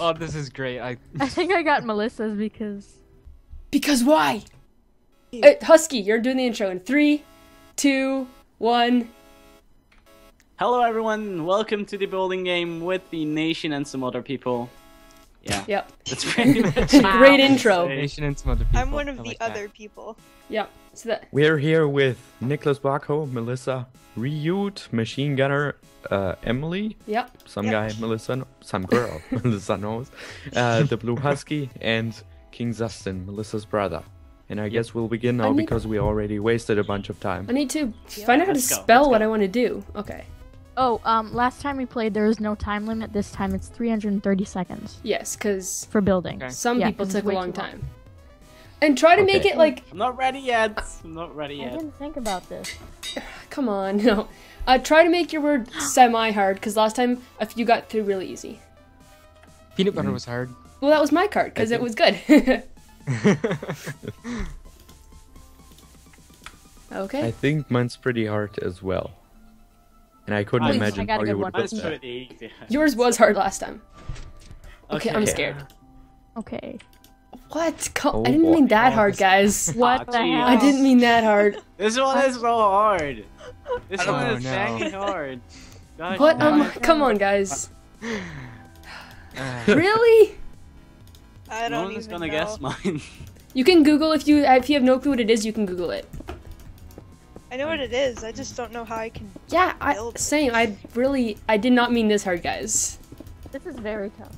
Oh, this is great. I I think I got Melissa's because Because why? Uh, Husky, you're doing the intro in three, two, one. Hello everyone, welcome to the building game with the nation and some other people. Yeah, Yep. that's pretty much Wow. Great intro. nation and some other people. I'm one of I the like that. other people. Yep. So that We're here with Nicholas Barco, Melissa, Ryut, Machine Gunner, uh, Emily, yep. some Yep. guy, Melissa, some girl, Melissa knows, uh, the Blue Husky, and King Zustin, Melissa's brother. And I guess we'll begin now need- because we already wasted a bunch of time. I need to find out how to let's go, spell what. I want to do. Okay. oh, um, last time we played there was no time limit. This time it's 330 seconds Yes, because for building. Okay. some Yeah, people 'cause it's took a way long too long. time. And try to make it like, I'm not ready yet. I'm not ready yet. I didn't think about this. come on, no. Uh, try to make your word semi-hard, because last time a few got through really easy. Peanut butter was hard. Well, that was my card, because it was good. Okay. I think mine's pretty hard as well. And I couldn't I- imagine I how you would one. do that. Yours was hard last time. Okay, I'm scared. Okay. What? Co- Oh, I didn't boy. mean that hard, guys. What the hell? I didn't mean that hard. This one is so hard. This Oh, one is no. banging hard. Gosh, What? Um, come on, guys. Really? I no don't one is even gonna know. guess mine. You can Google if you if you have no clue what it is. You can Google it. I know what it is. I just don't know how I can. Yeah, I Build. same. I really I did not mean this hard, guys. This is very tough.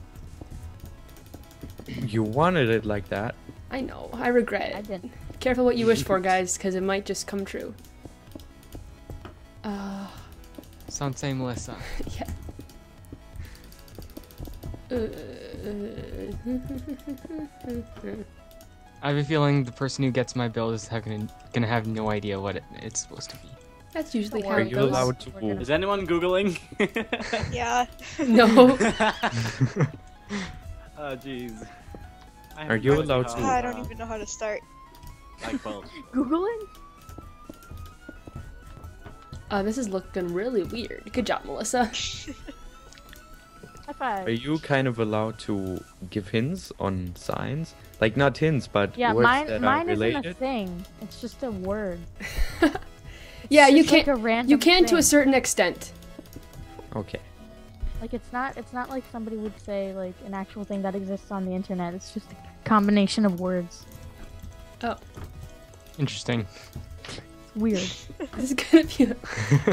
You wanted it like that. I know. I regret it. I it. didn't. Careful what you wish for, guys, because it might just come true. Uh, sounds same Melissa. yeah. Uh, I have a feeling the person who gets my build is gonna gonna have no idea what it, it's supposed to be. that's usually Don't how Are it you goes. allowed to gonna- Is anyone googling? Yeah. No. oh jeez. Are you allowed to- I don't even know how to start. Like, well, Googling? Uh, this is looking really weird. Good job, Melissa. High five. Are you kind of allowed to give hints on signs? Like not hints, but yeah, words mine that mine are isn't a thing. It's just a word. Yeah, It's you just like can. a random you can to a certain extent. Okay. Like it's not it's not like somebody would say like an actual thing that exists on the internet. It's just a combination of words. Oh. Interesting. It's weird. This is gonna be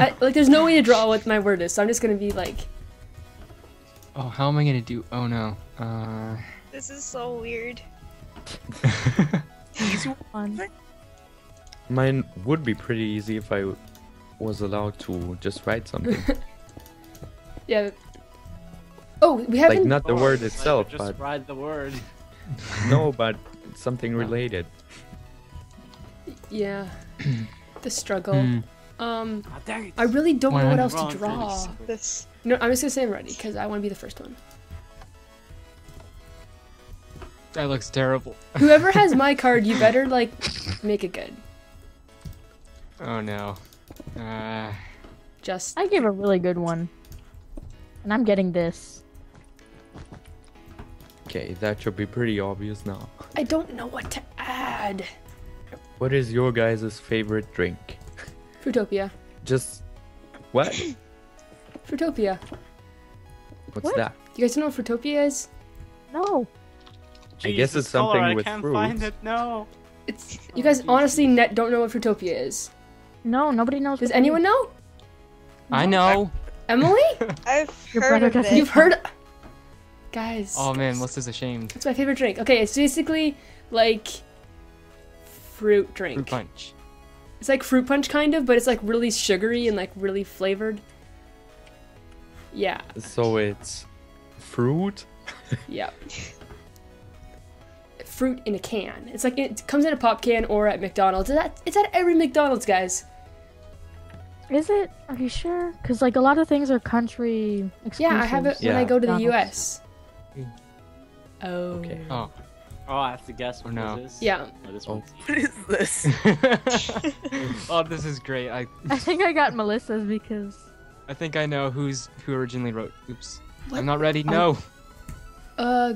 I, like. There's no way to draw what my word is, so I'm just gonna be like. Oh, how am I gonna do? Oh no. Uh. This is so weird. Fun. Mine would be pretty easy if I was allowed to just write something. Yeah. Oh, we haven't. like not the oh, word like, itself, Just but write the word. no, but something related. Yeah. the struggle. hmm. Um, Ah. I really don't know what else to draw. please. This. No, I'm just gonna say I'm ready because I want to be the first one. That looks terrible. Whoever has my card, you better like make it good. Oh no. Uh. Just I gave a really good one. And I'm getting this. Okay, that should be pretty obvious now. I don't know what to add. What is your guys' favorite drink? Fruitopia. Just what? Fruitopia. What's What? that? You guys don't know what Fruitopia is? No. I guess it's Jesus, color, something I can't find it. No. It's you guys oh, honestly net don't know what Fruitopia is. No, nobody knows. Does anyone is. know? I know. Emily? I've Your heard brother of doesn't- it. You've heard Guys. Oh man, Melissa's ashamed. It's my favorite drink. Okay, it's basically like fruit drink. Fruit punch. It's like fruit punch kind of, but it's like really sugary and like really flavored. Yeah, So it's fruit. yeah. fruit in a can. It's like it comes in a pop can or at McDonald's. It's at, it's at every McDonald's, guys. Is it? Are you sure? Because like a lot of things are country exclusive. Yeah, I have it when I go to the McDonald's. US. Oh. Okay. Oh. Oh, I have to guess what no. this is. Yeah. Oh, this Oh. What is this? oh, this is great. I I think I got Melissa's because I think I know who's who originally wrote. Oops. What? I'm not ready. Oh. No. Uh,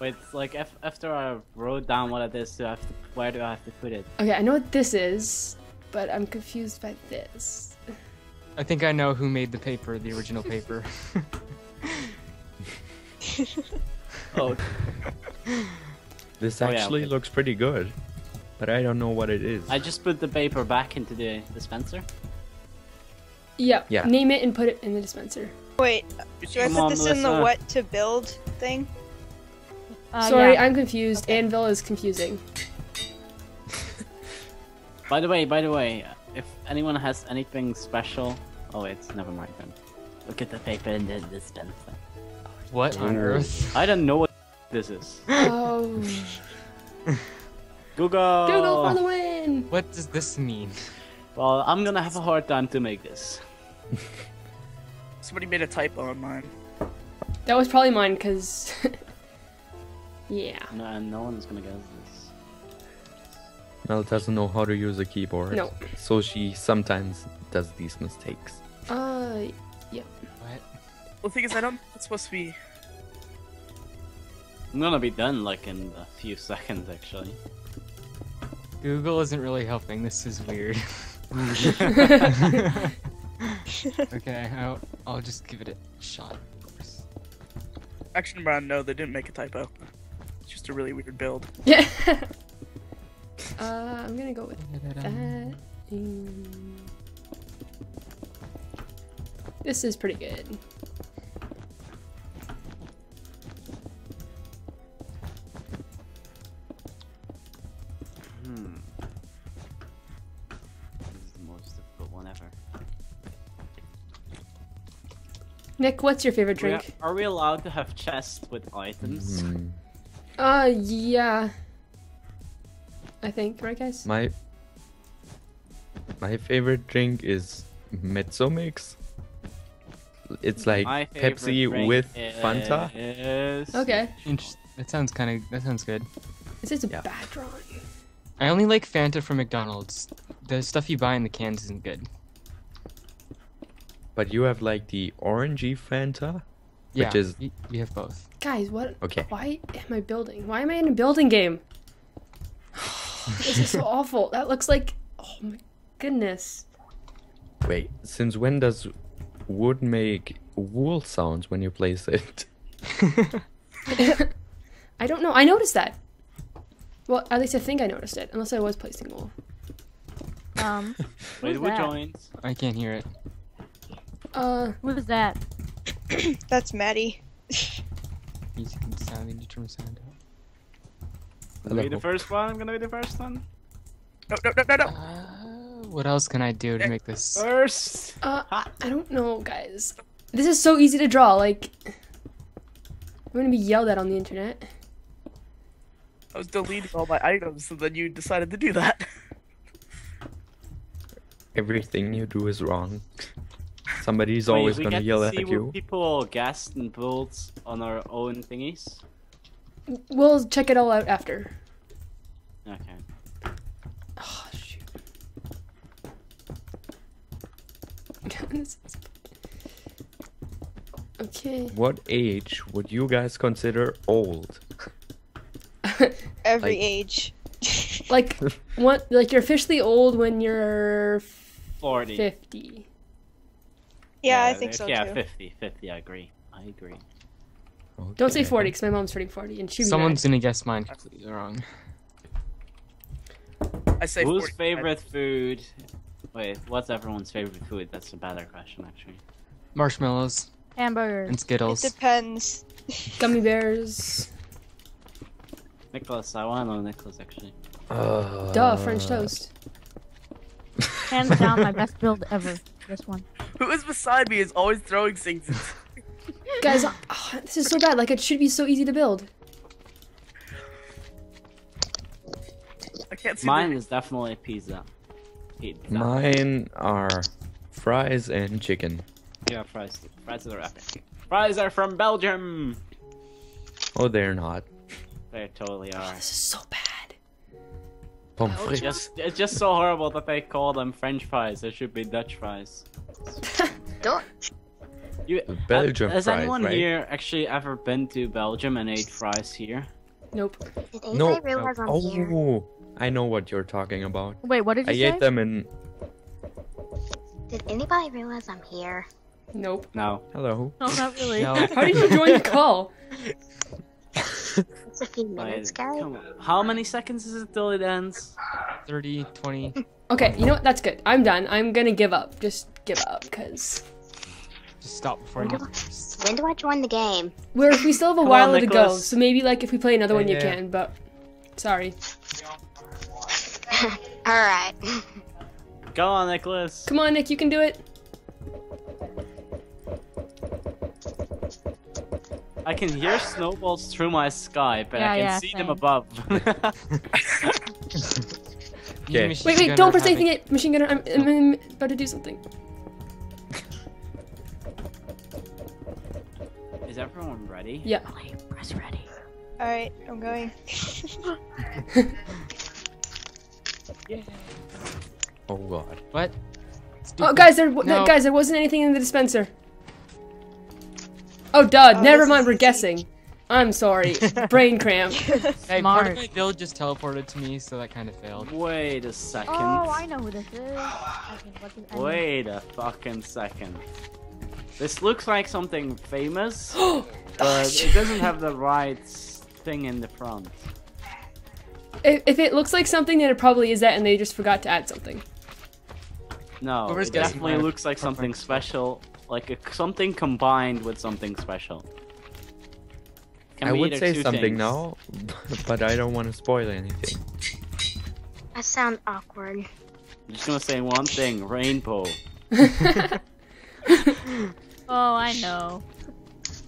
Wait, it's like if, after I wrote down what it is, do I have to, where do I have to put it? okay, I know what this is, but I'm confused by this. I think I know who made the paper, the original paper. Oh, This Oh, yeah, actually looks pretty good, but I don't know what it is. I just put the paper back into the dispenser. Yeah. Yeah. Name it and put it in the dispenser. Wait, do I Come put on, this in the what to build thing? Uh, Sorry, yeah. I'm confused. Okay. Anvil is confusing. By the way, by the way, if anyone has anything special, oh wait, never mind then. Look at the paper in the dispenser. What on earth? I don't know what this is. Oh. Google. Google for the win! What does this mean? Well, I'm gonna have a hard time to make this. Somebody made a typo on mine. That was probably mine, because. yeah. No, and no one's gonna guess this. Mel doesn't know how to use a keyboard. No. So she sometimes does these mistakes. Uh, yeah. What? Well, the thing is, I don't. It's supposed to be. I'm gonna be done like in a few seconds, actually. Google isn't really helping. This is weird. okay, I'll, I'll just give it a shot. Action Brown, no, they didn't make a typo. It's just a really weird build. yeah. uh, I'm gonna go with that. This is pretty good. Nick, what's your favorite We are, drink? are we allowed to have chests with items? Hmm. Uh, yeah. I think, right, guys? My my favorite drink is mezzo mix. It's like Pepsi drink with Fanta. Okay. That sounds kind of. That sounds good. This is a Yeah. bad drawing. I only like Fanta from McDonald's. The stuff you buy in the cans isn't good. But you have like the orangey Fanta. Yeah, Which is- we have both. Guys, what? Okay. Why am I building? Why am I in a building game? this is so awful. That looks like. Oh my goodness. Wait, since when does wood make wool sounds when you place it? I don't know. I noticed that. Well, at least I think I noticed it, unless I was placing wool. Um, Wait, who's who that? I can't hear it. Uh, Who is that? That's Maddie. Music and sound. You to turn sound out. I'm gonna be the first one. I'm gonna be the first one. No, no, no, no, no. Uh, what else can I do to make this? First. uh, I don't know, guys. This is so easy to draw. Like, I'm gonna be yelled at on the internet. I was deleting all my items, and then you decided to do that. Everything you do is wrong. Somebody's Wait, always we gonna yell to at you. what people guessed and built on our own thingies. We'll check it all out after. Okay. Oh shoot. Okay. What age would you guys consider old? Every Like- age. Like, what? Like you're officially old when you're Forty. fifty. Yeah, I think so yeah, too. 50. 50, I agree. I agree. Don't say forty, because my mom's turning forty, and she's Someone's gonna guess mine completely wrong. I say Whose 45. favorite food? Wait, what's everyone's favorite food? That's a better question, actually. Marshmallows Hamburger. and It Skittles. depends. gummy bears. Nicholas, I want to know Nicholas, actually. Uh, Duh, French toast. Hands down, my best build ever. This one. Who is beside me is always throwing things. Guys, oh, this is so bad. Like it should be so easy to build. I can't see. Mine the... is definitely pizza. Pizza. Mine are fries and chicken. Yeah, fries. Fries are epic. Fries are from Belgium! Oh, they're not. They totally oh, are. This is so bad. Pommes frites. Just, it's just so horrible that they call them French fries. They should be Dutch fries. You, Belgium uh, has fries, anyone right? here actually ever been to Belgium and ate fries here? Nope. Did anybody No. realize I'm oh, here? Oh, I know what you're talking about. Wait, what did I you say? I ate them in. Did anybody realize I'm here? Nope. No. Hello. No, not really. No. How did you join the call? It's a few minutes, guys. How many seconds is it till it ends? 30, 20. Okay, you know what? That's good. I'm done. I'm gonna give up. Just give up, cause Just stop before I When get do, I, when do I join the game? we're we still have a while on, to go. So maybe like if we play another one, you Yeah. can. But sorry. Alright. Go on, Nicholas. Come on, Nick. You can do it. I can hear snowballs through my Skype, but Yeah, I can yeah, see them above. Okay. Wait, wait. Don't press anything yet. Machine gunner. I'm, I'm, I'm about to do something. is everyone ready? Yeah. Press ready. Alright, I'm going. Oh god. What? Oh, guys, there, w- No. guys, there wasn't anything in the dispenser. Oh, duh. Oh, Never mind. We're easy. guessing. I'm sorry. Brain cramp. Hey, part of my build just teleported to me, so that kind of failed. Wait a second. Oh, I know who this is. Okay, what's his- I know- Wait a fucking second. This looks like something famous, but oh, it doesn't have the right thing in the front. If, if it looks like something, then it probably is that, and they just forgot to add something. No, it definitely looks like something preference. special, like a, something combined with something special. Can I would say something things. now, but I don't want to spoil anything. I sound awkward. I'm just gonna say one thing: rainbow. Oh, I know.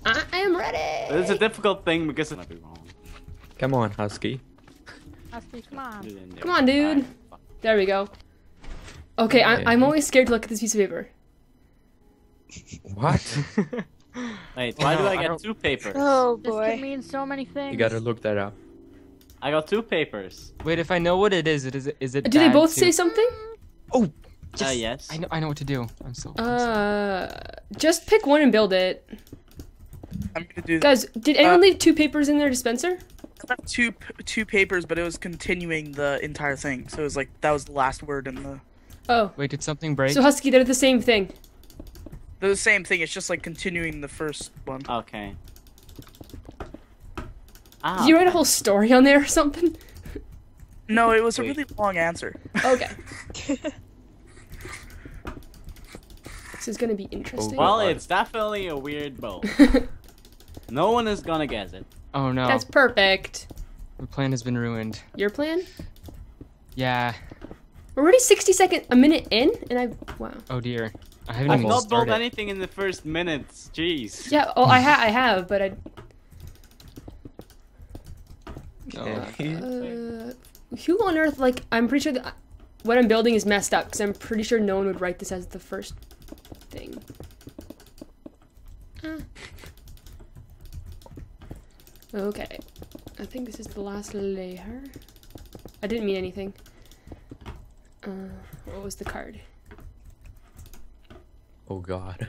I am ready. But it's a difficult thing because it might be wrong. Come on, Husky. Husky, come on. Come on, dude. There we go. Okay, I, I'm always scared to look at this piece of paper. What? Wait, why do I I get don't- two papers? Oh boy. This could mean so many things. you gotta look that up. I got two papers. Wait, if I know what it is, it is is it? Do they both to- say something? Oh, Uh, yes. I know. I know what to do. I'm so. Uh, just pick one and build it. I'm gonna do Guys, did anyone Uh, leave two papers in their dispenser? two two papers, but it was continuing the entire thing. So it was like that was the last word in the. Oh, Wait, did something break? so Husky, they're the same thing. They're the same thing. It's just like continuing the first one. Okay. Ah, Did you write a whole story on there or something? No, it was a really long answer. Okay. this is gonna be interesting. Well, it's definitely a weird bow. no one is gonna guess it. oh no, That's perfect. the plan has been ruined. Your plan? Yeah. We're already 60 second, a minute in, and I, wow. Oh dear. I haven't I've even not built anything in the first minutes. Jeez. Yeah, oh, I, ha- I have, but I, Oh. uh, who on earth, like, I'm pretty sure that what I'm building is messed up, because I'm pretty sure no one would write this as the first thing. Ah. Okay. I think this is the last layer. I didn't mean anything. Uh, what was the card? Oh god.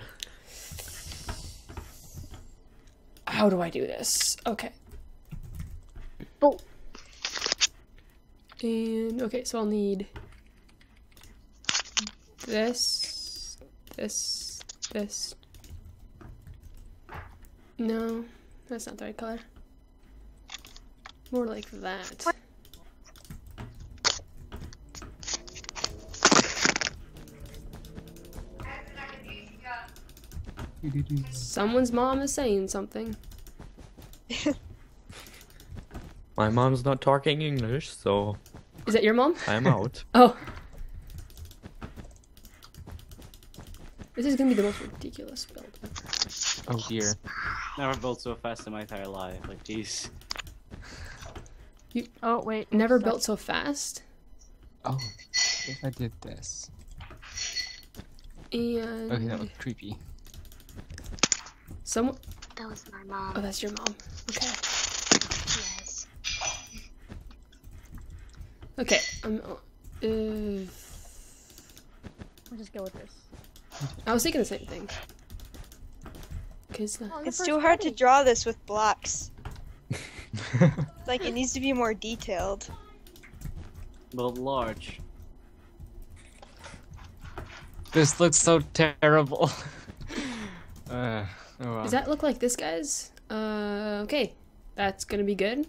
How do I do this? Okay. Oh. And okay, so I'll need this, this, this. No, that's not the right color. More like that. Someone's mom is saying something. My mom's not talking English, so Is that your mom? I'm out. Oh. This is gonna be the most ridiculous build ever. Oh dear. Never built so fast in my entire life. Like, jeez. You. Oh wait. Never so- built so fast. Oh. If I did this. And Okay, that was creepy. Someone. That was my mom. Oh, that's your mom. Okay. Yes. Okay. Um. Uh, I'll just go with this. I was thinking the same thing. Cause the, Oh, the It's too hard to draw this with blocks. Like it needs to be more detailed. But large. this looks so terrible. uh, oh well. does that look like this, guys? Uh, okay, that's gonna be good.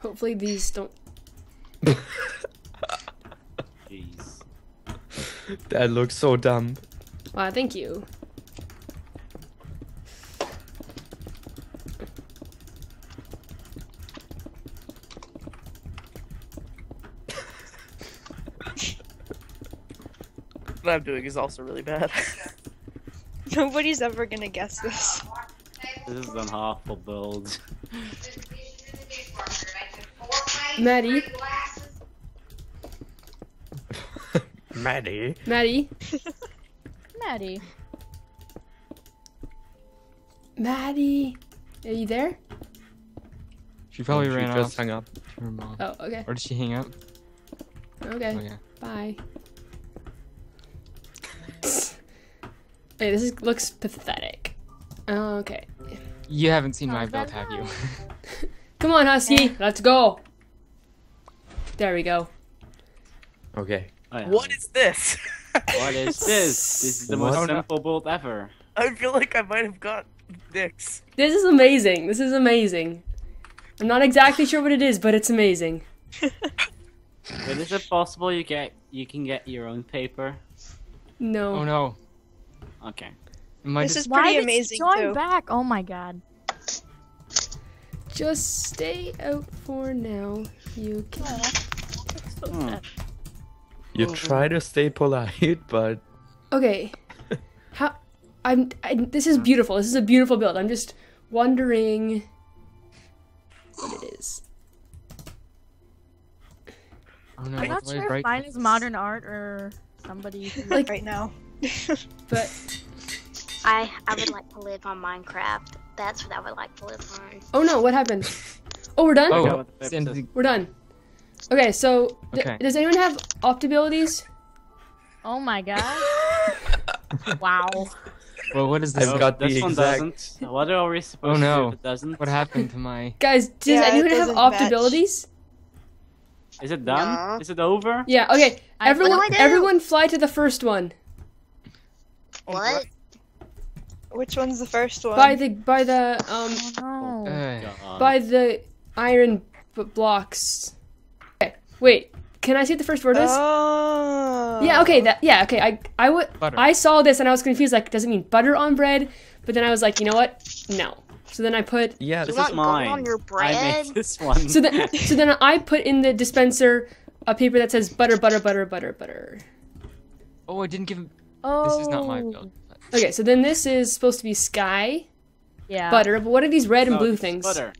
Hopefully these don't. Jeez. That looks so dumb. Wow, thank you. What I'm doing is also really bad. Nobody's ever gonna guess this. This is an awful build. Maddie, Maddie. Maddie, Maddie. Maddie, are you there? She probably she ran just off hung up. her mom. Oh, okay, Or did she hang up? okay, Oh yeah. bye. Hey, this is, looks pathetic. Oh, Okay, You haven't seen my How's that build, have you? come on, Husky, let's go. There we go. Okay. Oh, what is this? What is this? This is the What? most simple build ever. I feel like I might have got dicks. This is amazing. This is amazing. I'm not exactly sure what it is, but it's amazing. But is it possible you get you can get your own paper? No. oh no. Okay. Am I This just- is pretty did amazing you join too. back? Oh my god. Just stay out for now. You can. So Hmm. sad. You try to stay polite, but Okay. How? I'm. I, this is beautiful. This is a beautiful build. I'm just wondering what it is. Oh no. I'm not sure if write mine is modern art or somebody. Like, right now. but I I would like to live on Minecraft. That's what I would like to live on. oh no, what happened? Oh, we're done. Oh, Yeah, what the it's the end of purpose the- We're done. Okay, so d- Okay. does anyone have op abilities? oh my god. wow. Well, what is this? I've got the this one exact- doesn't. What are we supposed Oh, to no. do if it doesn't? What happened to my? Guys, does Yeah, anyone have doesn't op match. abilities? Is it done? No. Is it over? Yeah. Okay. I- Everyone, What do I do? everyone, fly to the first one. What? Which one's the first one? By the by the um Oh no. By the iron blocks. Okay. Wait. Can I see what the first word is? Oh. Yeah. Okay. That. Yeah. Okay. I I would. Butter. I saw this and I was confused. Like, does it mean butter on bread? But then I was like, you know what? No. So then I put. yeah, This want is mine. on your I bread? made this one. So then so then I put in the dispenser a paper that says butter, butter, butter, butter, butter. oh, I didn't give him. Oh. This is not my build. Okay. So then this is supposed to be sky Yeah. butter. But what are these red and No, blue it's things? Butter.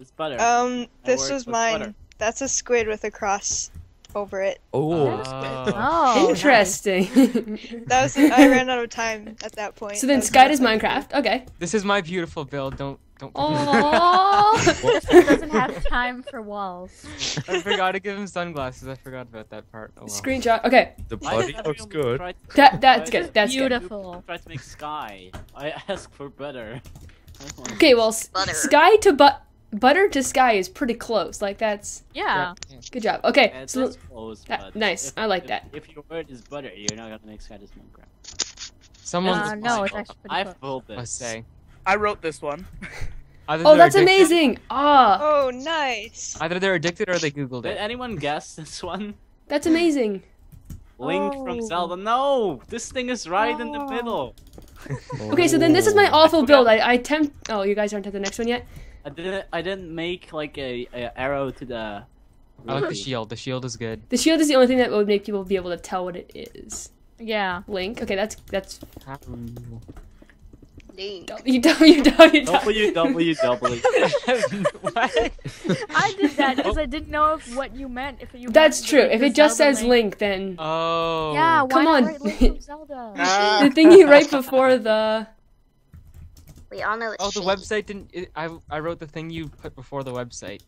It's butter. Um, this word was was mine. butter. That's a squid with a cross over it. Oh, Oh. Oh. Interesting. That was. I ran out of time at that point. so then was Sky the does best I could do. Minecraft. Okay. This is my beautiful build. Don't don't. Aww. It doesn't have time for walls. I forgot to give him sunglasses. I forgot about that part. Oh well. Screenshot. Okay. the body looks good. to- That that's good. did That's good. Beautiful. Try to make sky. I asked for butter. I don't want- Okay, well, Butter. sky to but butter to sky is pretty close. Like that's Yeah. good job. Okay, Yeah, so close, that- nice, if- I like if- that. If your word is butter, you're not gonna make sky as Minecraft. Someone Uh, no, it's actually pretty I've close. built this. must say. I wrote this one. Either oh, they're that's addicted- amazing. Ah, Oh, nice. Either they're addicted or they googled it. Did anyone guess this one? that's amazing. Link from Oh. Zelda. No, this thing is right in the Oh. middle. Okay, so then this is my Oh. awful build. I, I attempt. Oh, you guys aren't at the next one yet. I didn't. I didn't make like a, a arrow to the. I like the shield. The shield is good. The shield is the only thing that would make people be able to tell what it is. Yeah. Link. Okay, that's that's Link. W W W. W W W. what? I did that because I didn't know if what you meant. If you That's meant, true. If it just Zelda says Link, then Oh. Yeah. Why Come on. write Link from Zelda? The thing you write before the. We all know it's Oh, the she. website didn't. It, I I wrote the thing you put before the website.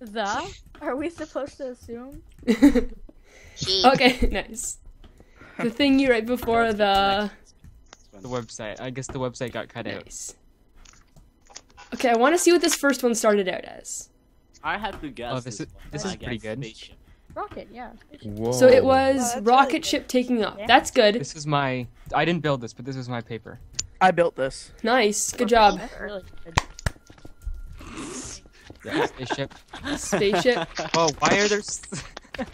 The? Are we supposed to assume? Okay, nice. The thing you write before the. One. the website. I guess the website got cut out. Nice. Okay, I want to see what this first one started out as. I had to guess. Oh, this is- one, this is pretty good. spaceship. Rocket, yeah. Whoa. So it was that's really rocket good. ship taking off. Yeah. That's good. This is my. I didn't build this, but this was my paper. I built this. Nice. Good job. Really good. Yeah, spaceship. Spaceship. Oh, why are there?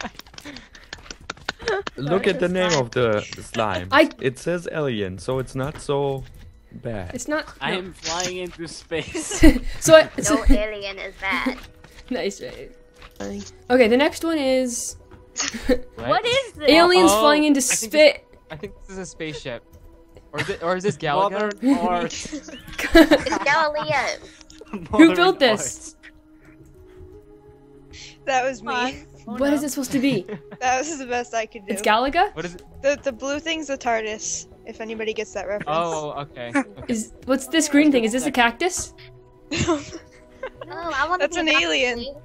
s- Look at the name of the slime. I- It says alien, so it's not so bad. It's not. I am flying into space. so I, so, No alien is bad. nice. Right. Okay, the next one is What is this? aliens Oh, flying into I think spit. I think this is a spaceship. Or is it? Or is this Galaga? Modern art. It's Galileo. Who built this? That was me. Fun. Oh, What no. is it supposed to be? That was the best I could do. It's Galaga. What is it? the the blue thing's the TARDIS. If anybody gets that reference. Oh, okay. okay. Is what's this green thing? Is this a cactus? Oh, I want to That's an alien. You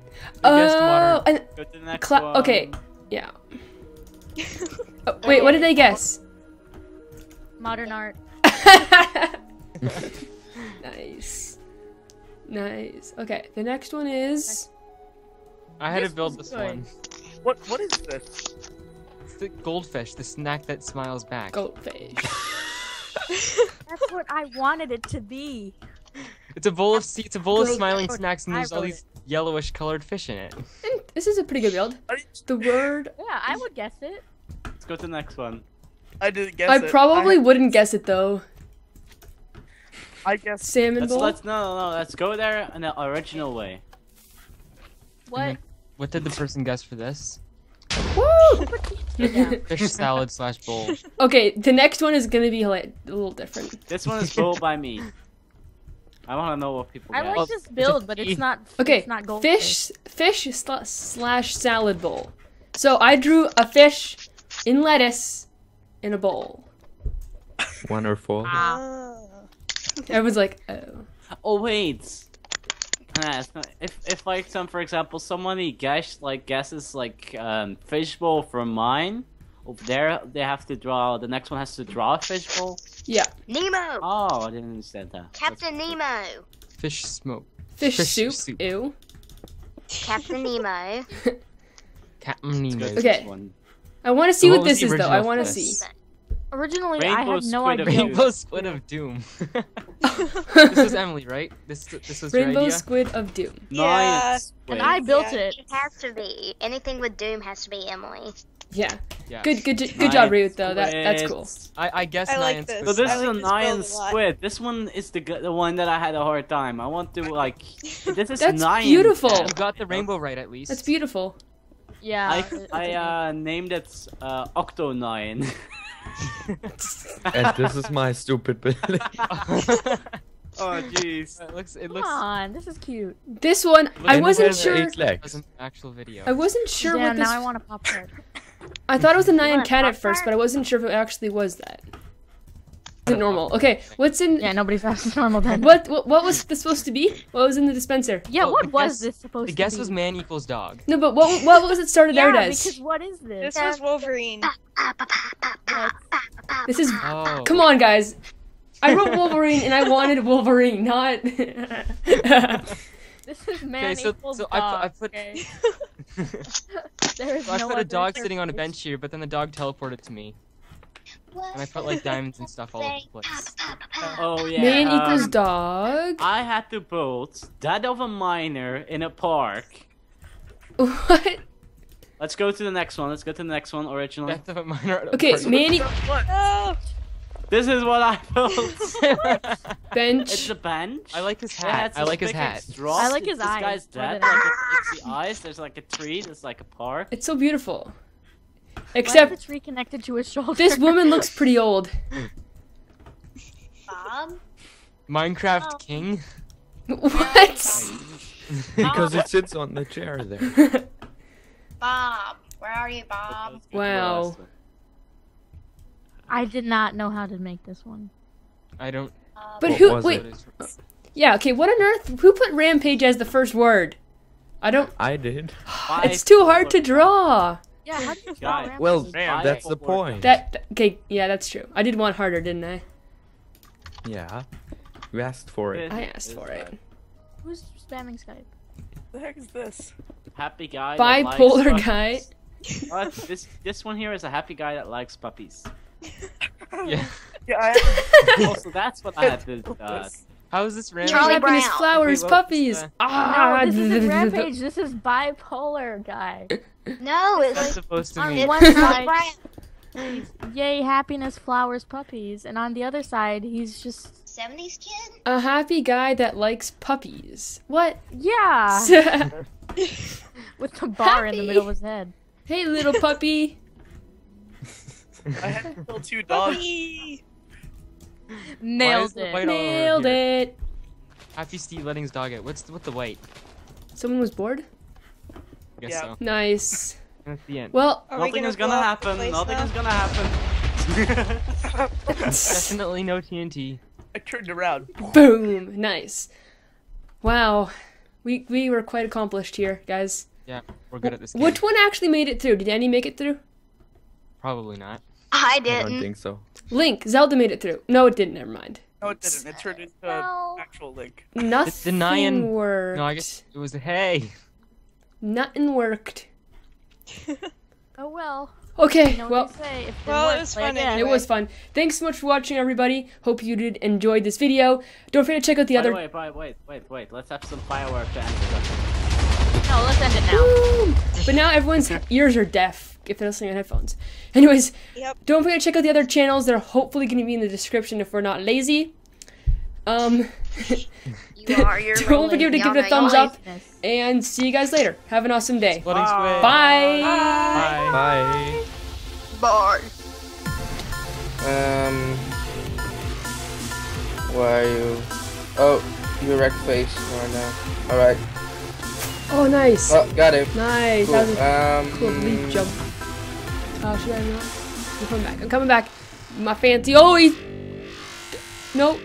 Oh, water. and Go to the next one. okay. yeah. Oh, wait, what did they guess? Modern art. nice. Nice. Okay, the next one is I had to build this good. one. What what is this? It's the goldfish, the snack that smiles back. goldfish. That's what I wanted it to be. It's a bowl of see, it's a bowl of smiling snacks, and there's all these yellowish colored fish in it. And this is a pretty good build. The word Yeah, I would guess it. Let's go to the next one. I didn't guess it. I it. probably wouldn't guess it though. I, I guess Salmon Let's bowl. let's no no no. Let's go there in the original way. What? Mm-hmm. What did the person guess for this? Woo! Fish salad slash bowl. okay, the next one is gonna be like, a little different. This one is built by me. I want to know what people I guess. like this build, but it's not. Okay, it's not goldfish. fish, fish sla- slash salad bowl. So I drew a fish in lettuce in a bowl. Wonderful. Ah. Everyone's like, oh. Oh wait. Nah, not- if if like some for example somebody guess like guesses like um fishbowl from mine over there they have to draw the next one has to draw a fishbowl. Yeah, Nemo. Oh, I didn't understand that. Captain Nemo. Fish smoke. fish, Fish soup. soup. Ew. Captain Nemo. Captain Nemo. Okay. one. I want to see So what, what this is though. I want to fish? see. Originally, I Rainbow had no squid idea. Rainbow squid of doom. this was Emily, right? This this was your Rainbow idea. squid of doom. Yeah. Nine And. I built Yeah. it. It has to be. Anything with Doom has to be Emily. Yeah. Yeah. Good, good, good Nine job, Ruth. Though that that's cool. I I guess I like nine this. So this I is like a this nine build a lot. squid. This one is the the one that I had a hard time. I want to like. This is That's nine. beautiful. You got the rainbow right at least. That's beautiful. Yeah. I it- I uh named it uh Octo Nine. And this is my stupid building. oh jeez. it looks it Come looks. on, this is cute. This one, I wasn't sure. Eight legs. Wasn't an actual video. I wasn't sure yeah, what this. now I want a pop tart. I thought it was a Nyan cat at first, but I wasn't sure if it actually was that. Is it normal? Okay, what's in? Yeah, nobody's asked normal then. What, what what was this supposed to be? What was in the dispenser? Yeah, Oh, what the was guess- this supposed to be? The guess was man equals dog. No, but what what was it started out yeah, as? because what is this? This was Wolverine. This is. Oh. Come on, guys. I wrote Wolverine and I wanted Wolverine, not. This is man so- equals so I put- dog. I put- okay? there is So I put a dog sitting on a bench here, but then the dog teleported to me, and I put like diamonds and stuff all over the place. Oh yeah. Man um, equals dog. I had to build that of a miner in a park. What? Let's go to the next one. Let's go to the next one. Original. Death of a miner. Okay, man e- Oh, This is what I built. Bench. It's a bench. I like his hat. I like his hat. I like his this eyes guy's dead. than Like it's, it's the eyes. There's like a tree. There's like a park. It's so beautiful. Why is Except the tree connected to his shoulder? this woman looks pretty old. Bob? Minecraft oh. King. What? because it sits on the chair there. Bob. Where are you, Bob? Let's go to the Wow. I did not know how to make this one. I don't. Um, but who? Wait. it? Yeah. Okay. What on earth? Who put rampage as the first word? I don't. I did. It's too hard to draw. Yeah, how do you spell Well, Five that's the point. That. Okay. Yeah, that's true. I did want harder, didn't I? Yeah. You asked for it. I asked for it. Who's spamming Skype? the heck is this? Happy guy. that likes Bipolar guy. What? This this one here is a happy guy that likes puppies. Yeah. Yeah, I also, that's what I had to. Uh, this. How is this random? Charlie Happiness, Brown. flowers, Okay, puppies. ah, no, this isn't Rampage. This is bipolar guy. No, it's That's like supposed to on mean. one side, yay, happiness, flowers, puppies, and on the other side, he's just 70s kid? A happy guy that likes puppies. What? yeah, with the bar in the middle of his head. Hey, little puppy. I had to kill two dogs. Puppy. Why Nailed it. white Nailed it. Happy Steve letting his dog out. What's the, with the white? Someone was bored. I guess Yeah. so. Nice. That's the end. Well, Are we nothing gonna is gonna blow up the happen. Nothing now? is gonna happen. Definitely no TNT. I turned around. boom. Nice. Wow. We we were quite accomplished here, guys. Yeah, we're good at this game. Which one actually made it through? Did Andy make it through? Probably not. I didn't. I don't didn't. think so. Link, Zelda made it through. No, it didn't. Never mind. No, it didn't. It turned into No. an actual link. Nothing denying- worked. No, I guess it was hey. Nothing worked. Oh well. Okay, You well, say. It Well, it was fun again. anyway. it was fun. Thanks so much for watching, everybody. Hope you did enjoy this video. Don't forget to check out the By other. the way, wait, wait, wait, wait. Let's have some fireworks to end this. No, let's end it now. Woo! But now everyone's ears are deaf if they're listening on headphones. Anyways, Yep. don't forget to check out the other channels. They're hopefully going to be in the description if we're not lazy. Um, You are your Don't forget to give it a thumbs up. and see you guys later. Have an awesome day. Splitting. Bye. Bye. Bye. Bye. Um, where are you? Oh, you wrecked face right now. All right. Oh, nice. Oh, got him. Nice. Cool. That was a Um, cool leap jump. Oh, should I not? I'm coming back. I'm coming back. My fancy. Oh, he. Nope.